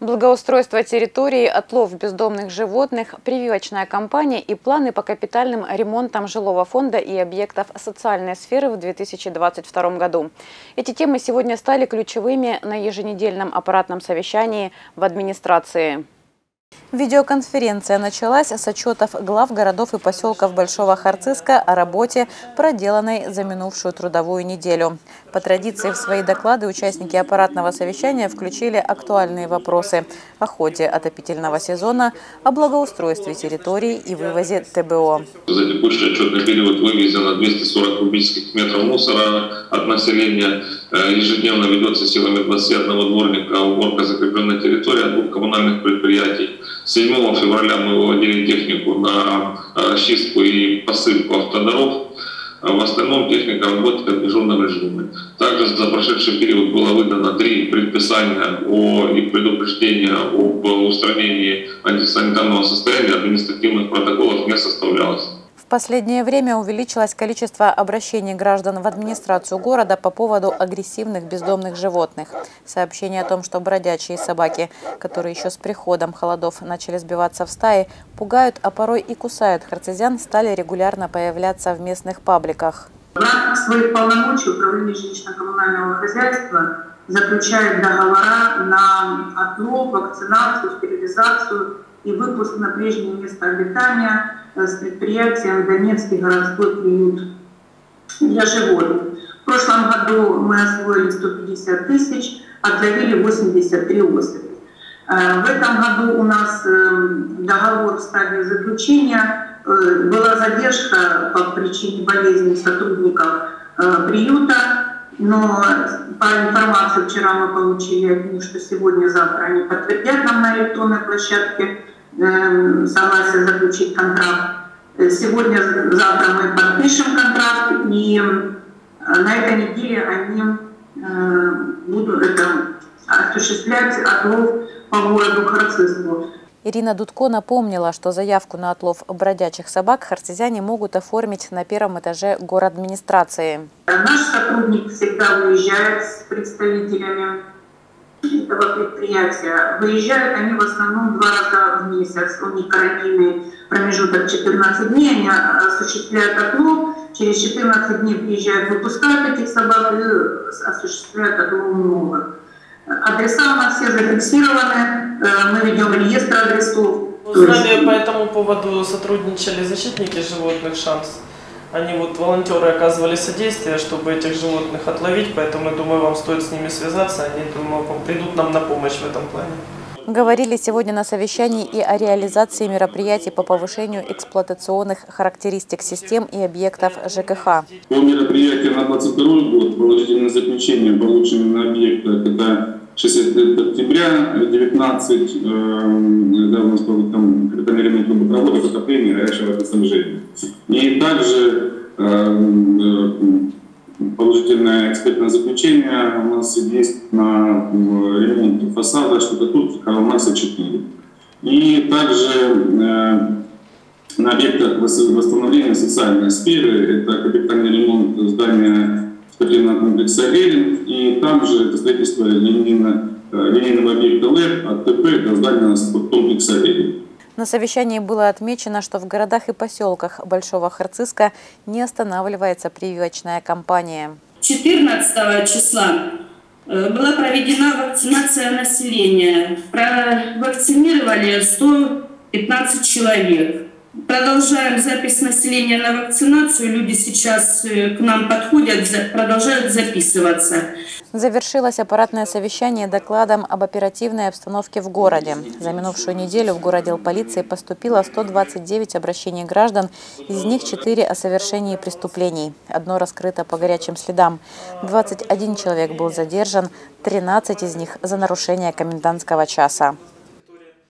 Благоустройство территории, отлов бездомных животных, прививочная кампания и планы по капитальным ремонтам жилого фонда и объектов социальной сферы в 2022 году. Эти темы сегодня стали ключевыми на еженедельном аппаратном совещании в администрации. Видеоконференция началась с отчетов глав городов и поселков Большого Харциска о работе, проделанной за минувшую трудовую неделю. По традиции в свои доклады участники аппаратного совещания включили актуальные вопросы о ходе отопительного сезона, о благоустройстве территорий и вывозе ТБО. За текущий отчетный период вывезено 240 кубических метров мусора от населения. Э, ежедневно ведется силами 21 дворника уборка закрепленной территории от двух коммунальных предприятий. 7 февраля мы выводили технику на расчистку и посыпку автодорог. А в остальном техника работает в дежурном режиме. Также за прошедший период было выдано три предписания о, и предупреждения об устранении антисанитарного состояния, административных протоколов не составлялось последнее время увеличилось количество обращений граждан в администрацию города по поводу агрессивных бездомных животных. Сообщение о том, что бродячие собаки, которые еще с приходом холодов начали сбиваться в стаи, пугают, а порой и кусают харцизян, стали регулярно появляться в местных пабликах. В рамках своих полномочий управление жилищно-коммунального хозяйства заключает договора на отлов, вакцинацию, стерилизацию и выпуск на прежнее место обитания Э, с предприятием Донецкий городской приют для животных. В прошлом году мы освоили 150 тысяч, отловили 83 особи. Э, в этом году у нас э, договор в стадии заключения. Была задержка по причине болезни сотрудников приюта, но по информации вчера мы получили, что сегодня-завтра они подтвердят нам на электронной площадке согласие заключить контракт. Сегодня, завтра мы подпишем контракт, и э, на этой неделе они э, будут это осуществлять отлов по городу Харцизму. Ирина Дудко напомнила, что заявку на отлов бродячих собак харцизяне могут оформить на первом этаже администрации. Наш сотрудник всегда выезжает с представителями этого предприятия. Выезжают они в основном два раза в месяц. У них карантинный промежуток 14 дней, они осуществляют отлов, через 14 дней приезжают, выпускают этих собак и осуществляют отлов новых. Адреса у нас все зафиксированы, э, мы ведем реестр адресов. С нами по этому поводу сотрудничали защитники животных «Шанс». Они вот, волонтеры, оказывали содействие, чтобы этих животных отловить, поэтому, я думаю, вам стоит с ними связаться, они, думаю, придут нам на помощь в этом плане. Говорили сегодня на совещании и о реализации мероприятий по повышению эксплуатационных характеристик систем и объектов ЖКХ. По мероприятию на 22 год положительное заключение получено на объектах это 60 октября, 19, э, да, у нас был там капитальный трубопроводов, отопления, горячего водоснабжения. И также э, положительное экспертное заключение у нас есть на ремонт фасада штукатурки Карл Маркса 4. И также э, на объектах восстановления социальной сферы, это капитальный ремонт здания спортивного комплекса «Эрин», и там же это строительство линейного, э, линейного объекта ЛЭП от ТП до здания спорткомплекса «Эрин». На совещании было отмечено, что в городах и поселках Большого Харциска не останавливается прививочная кампания. 14 числа э, была проведена вакцинация населения. Провакцинировали 115 человек. Продолжаем запись населения на вакцинацию. Люди сейчас э, к нам подходят, продолжают записываться. Завершилось аппаратное совещание докладом об оперативной обстановке в городе. За минувшую неделю в городел полиции поступило 129 обращений граждан, из них 4 о совершении преступлений. Одно раскрыто по горячим следам. 21 человек был задержан, 13 из них за нарушение комендантского часа.